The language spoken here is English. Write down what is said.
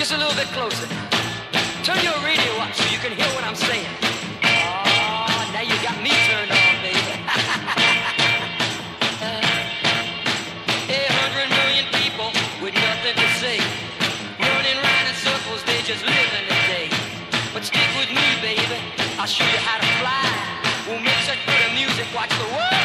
Just a little bit closer. Turn your radio up so you can hear what I'm saying. music, watch the world.